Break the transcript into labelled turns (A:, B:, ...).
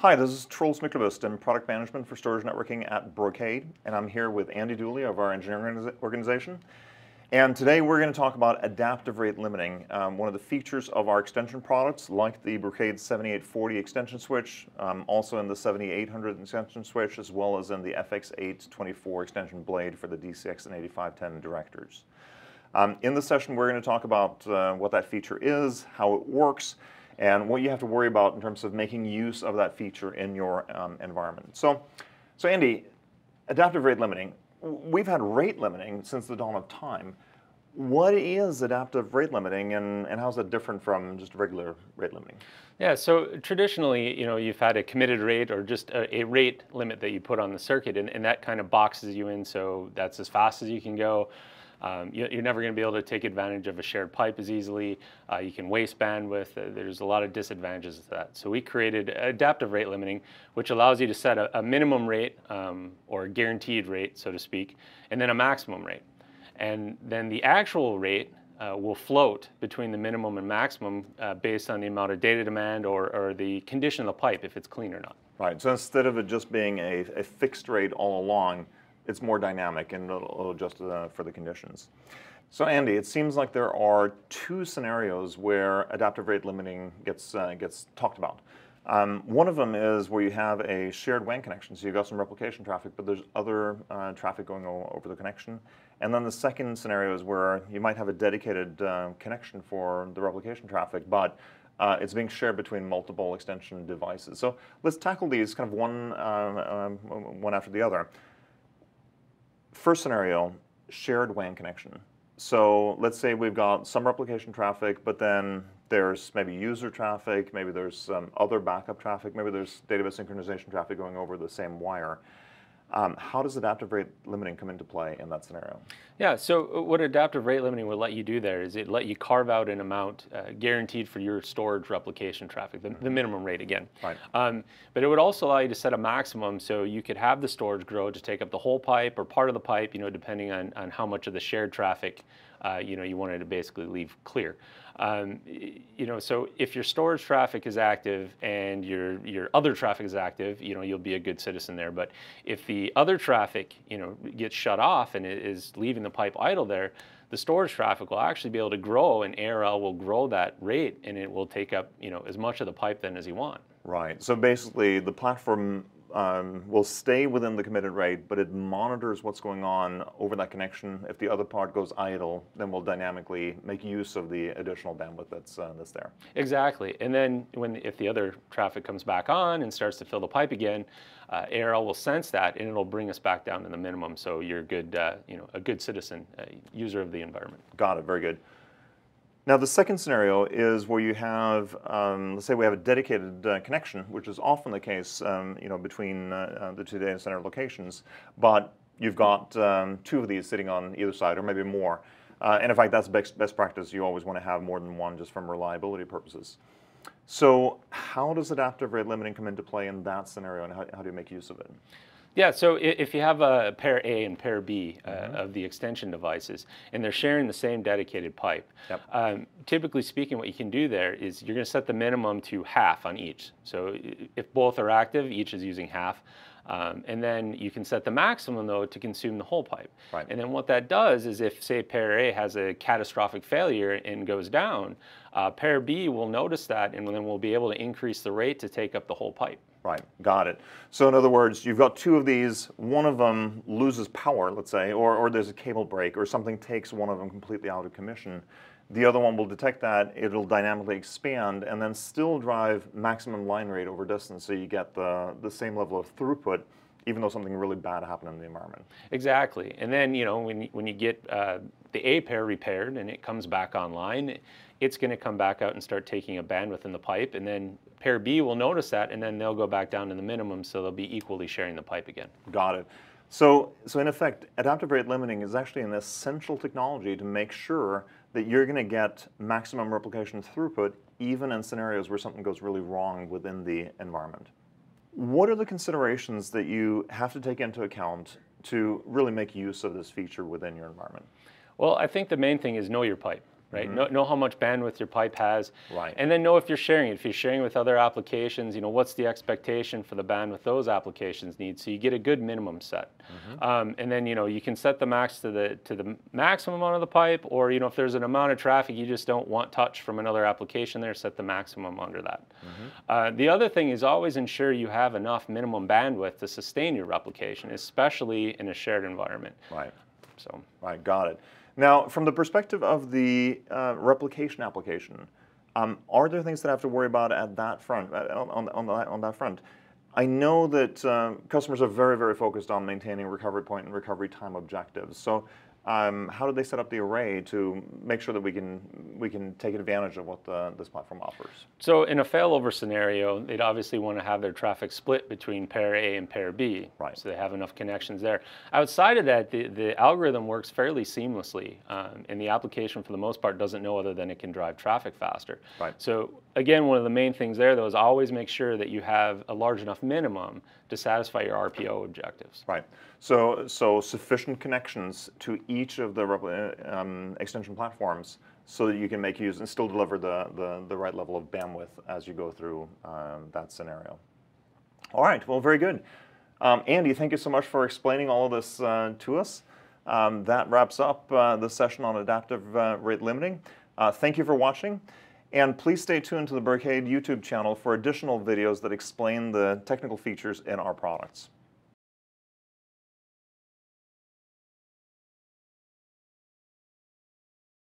A: Hi, this is Troels Myklebust in Product Management for Storage Networking at Brocade, and I'm here with Andy Dooley of our engineering organization. And today we're going to talk about adaptive rate limiting, um, one of the features of our extension products, like the Brocade 7840 extension switch, um, also in the 7800 extension switch, as well as in the FX824 extension blade for the DCX and 8510 directors. Um, in this session, we're going to talk about uh, what that feature is, how it works, and what you have to worry about in terms of making use of that feature in your um, environment. So, so Andy, adaptive rate limiting, we've had rate limiting since the dawn of time. What is adaptive rate limiting and, and how is that different from just regular rate limiting?
B: Yeah, so traditionally, you know, you've had a committed rate or just a, a rate limit that you put on the circuit and, and, that kind of boxes you in so that's as fast as you can go. Um, you, are never going to be able to take advantage of a shared pipe as easily. Uh, you can waste bandwidth. Uh, there's a lot of disadvantages to that. So we created adaptive rate limiting, which allows you to set a, a minimum rate um, or a guaranteed rate, so to speak, and then a maximum rate. And then the actual rate uh, will float between the minimum and maximum uh, based on the amount of data demand or, or, the condition of the pipe, if it's clean or not.
A: Right, so instead of it just being a, a fixed rate all along, it's more dynamic and it'll, adjust uh, for the conditions. So Andy, it seems like there are two scenarios where adaptive rate limiting gets, uh, gets talked about. Um, one of them is where you have a shared WAN connection, so you've got some replication traffic, but there's other uh, traffic going over the connection. And then the second scenario is where you might have a dedicated uh, connection for the replication traffic, but uh, it's being shared between multiple extension devices. So let's tackle these kind of one, uh, um, one after the other. First scenario, shared WAN connection. So let's say we've got some replication traffic, but then there's maybe user traffic, maybe there's some other backup traffic, maybe there's database synchronization traffic going over the same wire. Um, how does adaptive rate limiting come into play in that scenario?
B: Yeah, so uh, what adaptive rate limiting will let you do there is it let you carve out an amount uh, guaranteed for your storage replication traffic, the, mm -hmm. the minimum rate again.
A: Right.
B: Um, but it would also allow you to set a maximum so you could have the storage grow to take up the whole pipe or part of the pipe, you know, depending on, on how much of the shared traffic uh, you know, you wanted to basically leave clear. Um, you know, so if your storage traffic is active and your your other traffic is active, you know, you'll be a good citizen there. But if the other traffic, you know, gets shut off and is leaving the pipe idle there, the storage traffic will actually be able to grow, and ARL will grow that rate, and it will take up, you know, as much of the pipe then as you want.
A: Right. So basically, the platform um, will stay within the committed rate, but it monitors what's going on over that connection. If the other part goes idle, then we'll dynamically make use of the additional bandwidth that's uh, that's there.
B: Exactly. And then when if the other traffic comes back on and starts to fill the pipe again, uh, ARL will sense that and it'll bring us back down to the minimum. So you're good, uh, you know, a good citizen, uh, user of the environment.
A: Got it. Very good. Now the second scenario is where you have, um, let's say we have a dedicated uh, connection, which is often the case, um, you know, between uh, uh, the two data center locations, but you've got um, two of these sitting on either side, or maybe more. Uh, and in fact, that's best, best practice. You always want to have more than one just from reliability purposes. So how does adaptive rate limiting come into play in that scenario, and how, how do you make use of it?
B: Yeah, so if you have a pair A and pair B uh, mm -hmm. of the extension devices, and they're sharing the same dedicated pipe, yep. um, typically speaking, what you can do there is you're going to set the minimum to half on each. So if both are active, each is using half. Um, and then you can set the maximum though to consume the whole pipe.
A: Right.
B: And then what that does is if say pair A has a catastrophic failure and goes down, uh, pair B will notice that and then we'll be able to increase the rate to take up the whole pipe.
A: Right, got it. So in other words, you've got two of these, one of them loses power, let's say, or, or there's a cable break, or something takes one of them completely out of commission. The other one will detect that, it'll dynamically expand, and then still drive maximum line rate over distance, so you get the, the same level of throughput, even though something really bad happened in the environment.
B: Exactly, and then, you know, when, when you get uh, the A pair repaired and it comes back online, it's going to come back out and start taking a bandwidth in the pipe, and then pair B will notice that, and then they'll go back down to the minimum, so they'll be equally sharing the pipe again.
A: Got it. So, so in effect, adaptive rate limiting is actually an essential technology to make sure that you're going to get maximum replication throughput even in scenarios where something goes really wrong within the environment. What are the considerations that you have to take into account to really make use of this feature within your environment?
B: Well, I think the main thing is know your pipe. Right? Know, know how much bandwidth your pipe has,
A: Right.
B: and then know if you're sharing it. If you're sharing with other applications, you know what's the expectation for the bandwidth those applications need. So you get a good minimum set, um, and then you know you can set the max to the to the maximum amount of the pipe, or you know if there's an amount of traffic you just don't want touch from another application there, set the maximum under that. Uh, the other thing is always ensure you have enough minimum bandwidth to sustain your replication, especially in a shared environment.
A: Right.
B: So.
A: Right, got it. Now, from the perspective of the uh, replication application, um, are there things that I have to worry about at that front, uh, on, on, that, on that front? I know that uh, customers are very, very focused on maintaining recovery point and recovery time objectives. So, um, how do they set up the array to make sure that we can we can take advantage of what the, this platform offers?
B: So in a failover scenario, they'd obviously want to have their traffic split between pair A and pair B,
A: Right.
B: so they have enough connections there. Outside of that, the, the algorithm works fairly seamlessly, um, and the application for the most part doesn't know other than it can drive traffic faster.
A: Right.
B: So again, one of the main things there though is always make sure that you have a large enough minimum to satisfy your RPO objectives.
A: Right. So, so sufficient connections to each of the um, extension platforms so that you can make use and still deliver the, the, the right level of bandwidth as you go through um, that scenario. All right, well, very good. Um, Andy, thank you so much for explaining all of this uh, to us. Um, that wraps up uh, the session on adaptive uh, rate limiting. Uh, thank you for watching. And please stay tuned to the Brocade YouTube channel for additional videos that explain the technical features in our products.